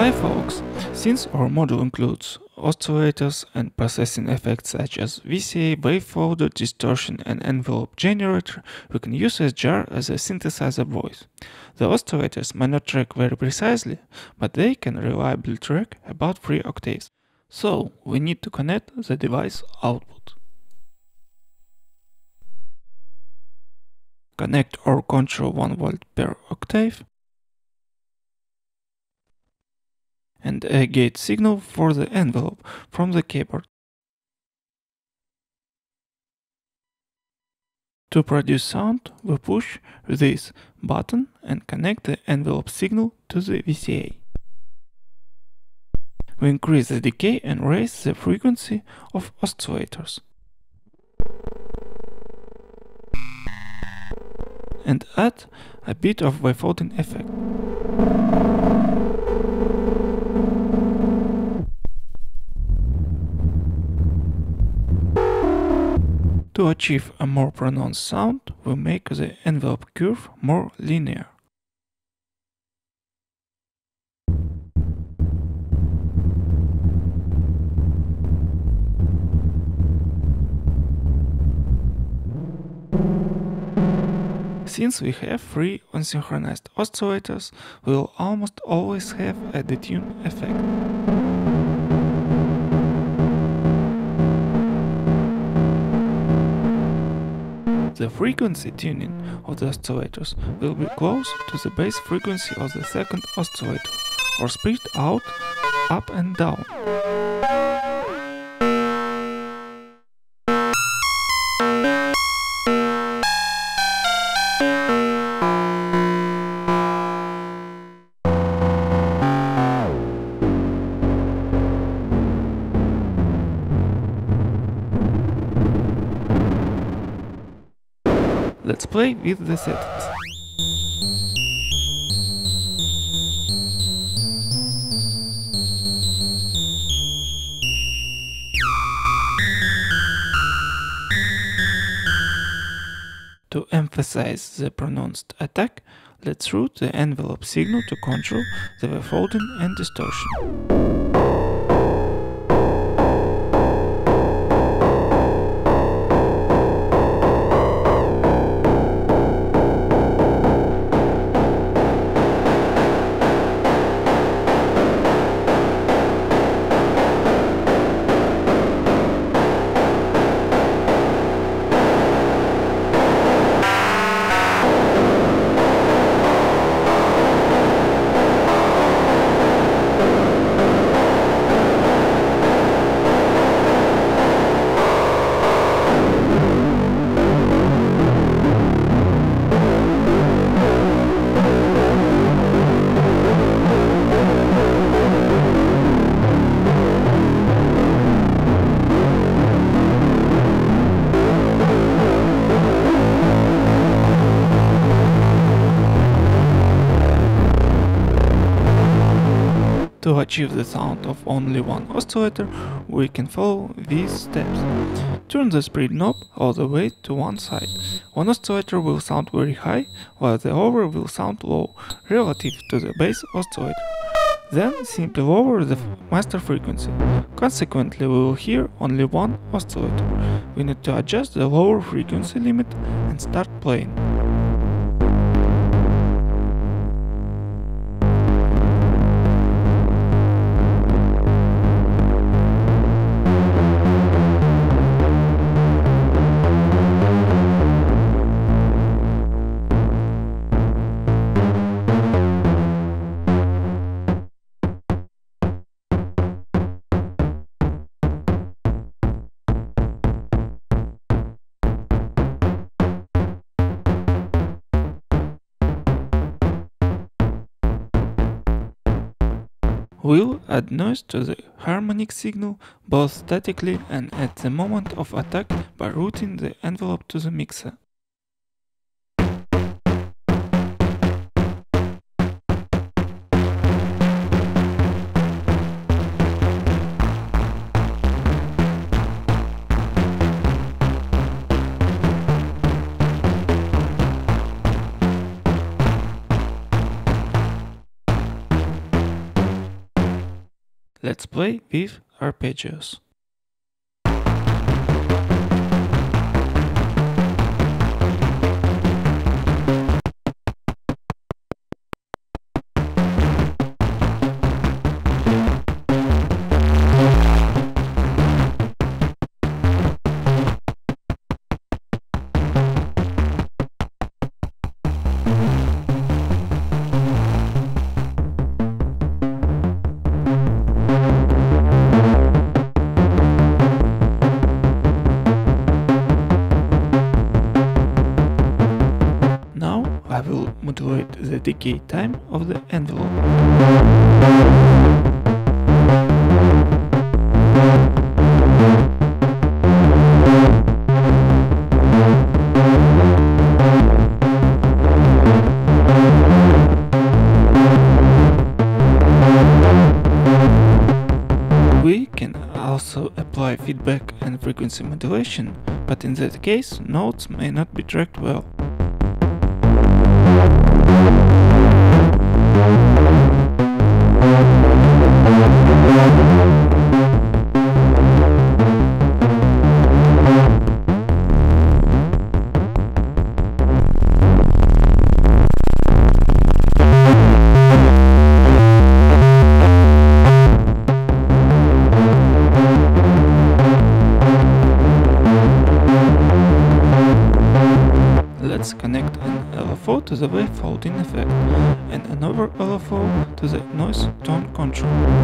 Hi folks! Since our module includes oscillators and processing effects such as VCA, wavefolder, distortion and envelope generator, we can use SGR as a synthesizer voice. The oscillators may not track very precisely, but they can reliably track about 3 octaves. So, we need to connect the device output. Connect or control 1 volt per octave and a gate signal for the envelope from the keyboard. To produce sound, we push this button and connect the envelope signal to the VCA. We increase the decay and raise the frequency of oscillators. And add a bit of wavefolding effect. To achieve a more pronounced sound, we make the envelope curve more linear. Since we have three unsynchronized oscillators, we will almost always have a detune effect. The frequency tuning of the oscillators will be close to the base frequency of the second oscillator, or spread out up and down. Play with the settings. To emphasize the pronounced attack, let's route the envelope signal to control the wavefolding and distortion. To achieve the sound of only one oscillator, we can follow these steps. Turn the spread knob all the way to one side. One oscillator will sound very high, while the other will sound low, relative to the base oscillator. Then simply lower the master frequency. Consequently, we will hear only one oscillator. We need to adjust the lower frequency limit and start playing. We'll add noise to the harmonic signal both statically and at the moment of attack by routing the envelope to the mixer. Let's play with arpeggios. The decay time of the envelope. We can also apply feedback and frequency modulation, but in that case notes may not be tracked well. To the wave folding to the noise tone control.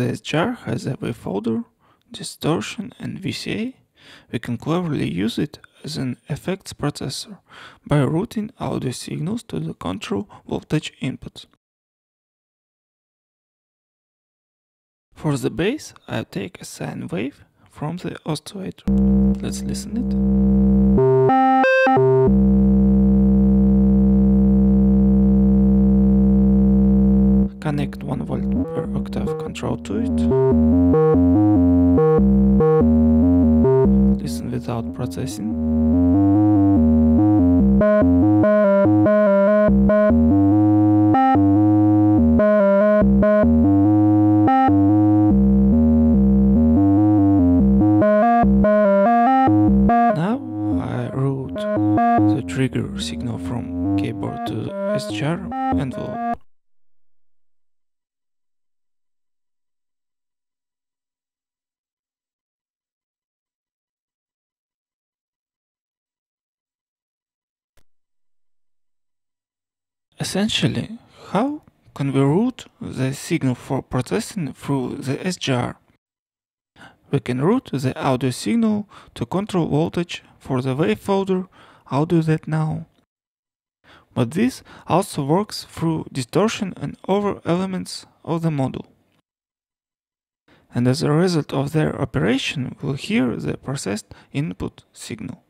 The SGR has a wavefolder, distortion and VCA, we can cleverly use it as an effects processor by routing audio signals to the control voltage inputs. For the bass, I take a sine wave from the oscillator. Let's listen it. Connect 1 volt per octave control to it. Listen without processing. Now I route the trigger signal from keyboard to SGR envelope. Essentially, how can we route the signal for processing through the SGR? We can route the audio signal to control voltage for the wave folder. I'll do that now. But this also works through distortion and over elements of the model. And as a result of their operation, we'll hear the processed input signal.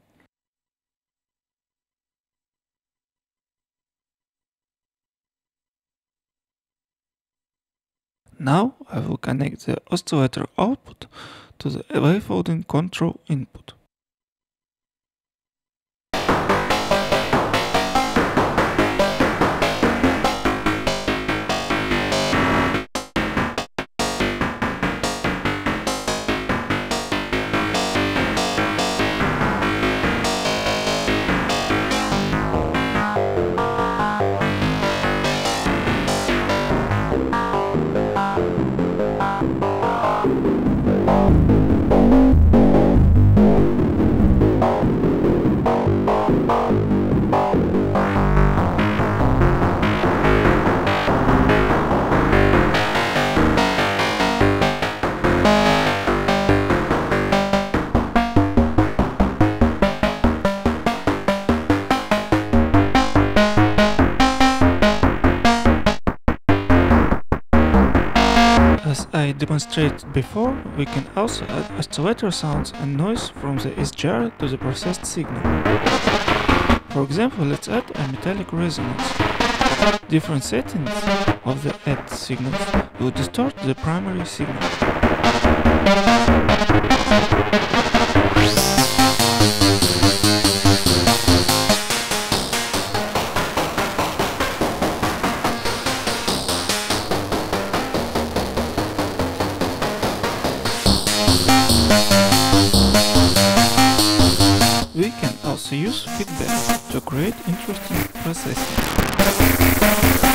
Now I will connect the oscillator output to the wavefolding control input. I demonstrated before, we can also add oscillator sounds and noise from the SGR to the processed signal. For example, let's add a metallic resonance. Different settings of the add signals will distort the primary signal. Use feedback to create interesting processing.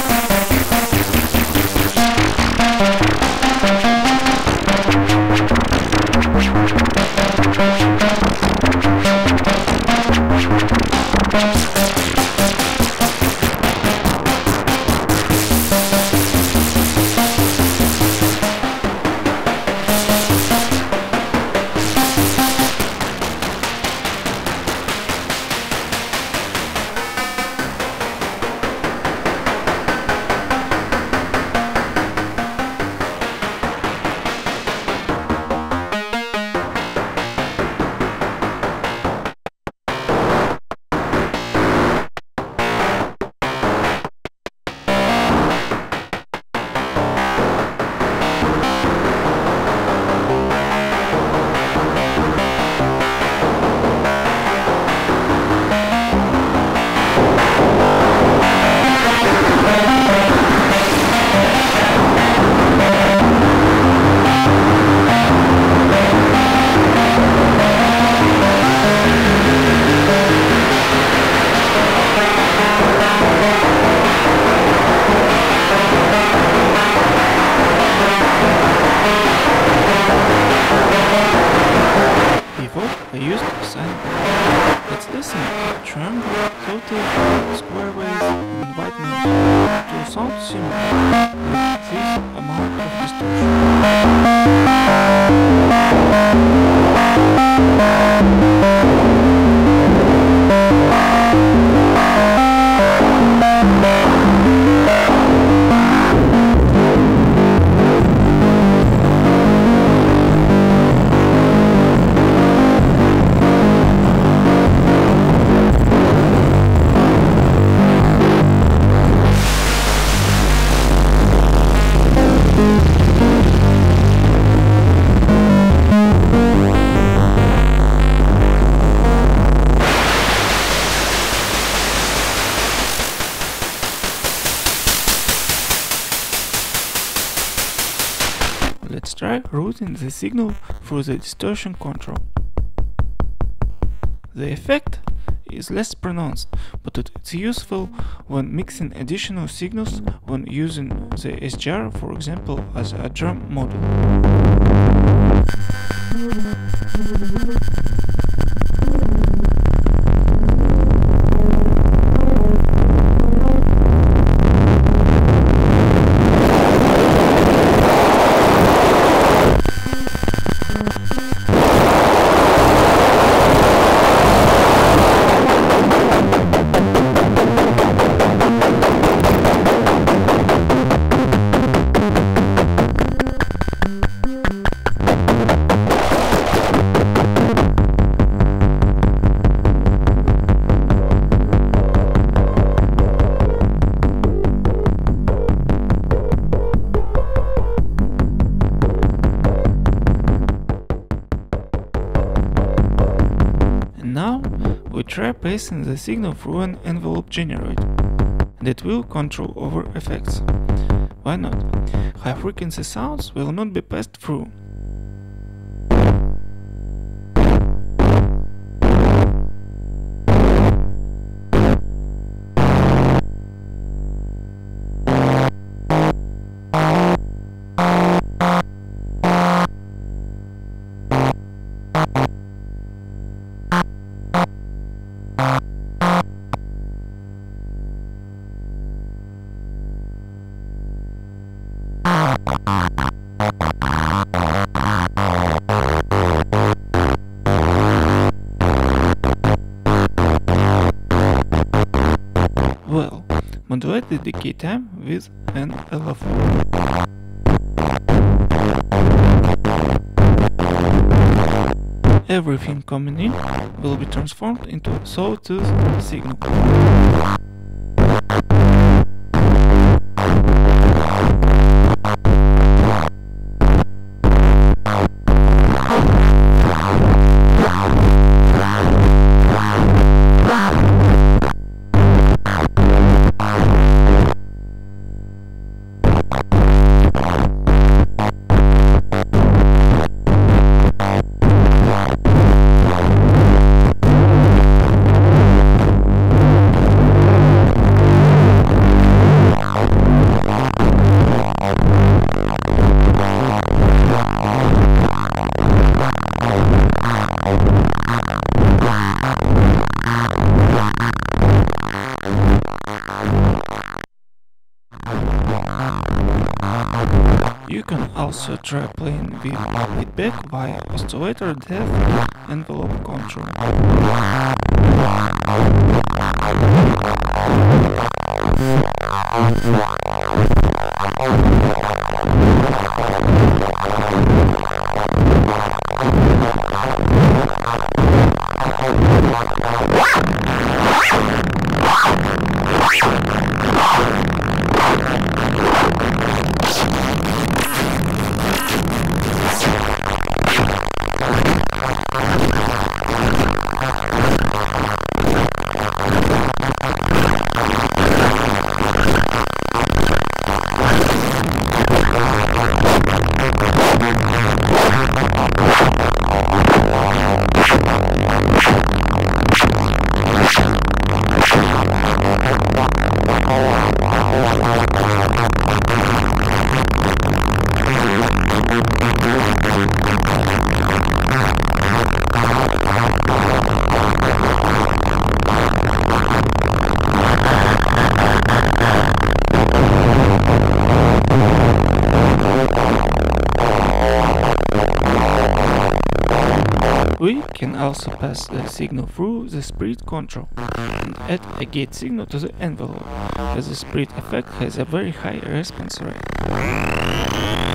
Let's try routing the signal through the distortion control. The effect is less pronounced, but it's useful when mixing additional signals when using the SGR, for example, as a drum model. Try passing the signal through an envelope generator that will control over effects. Why not? High frequency sounds will not be passed through. Modulate the decay time with an LFO. Everything coming in will be transformed into sawtooth signal. Also try playing with feedback via oscillator depth envelope control. Also pass the signal through the spread control and add a gate signal to the envelope, as the spread effect has a very high response rate.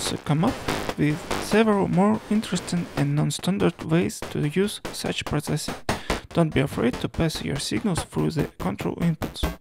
Also come up with several more interesting and non-standard ways to use such processing. Don't be afraid to pass your signals through the control inputs.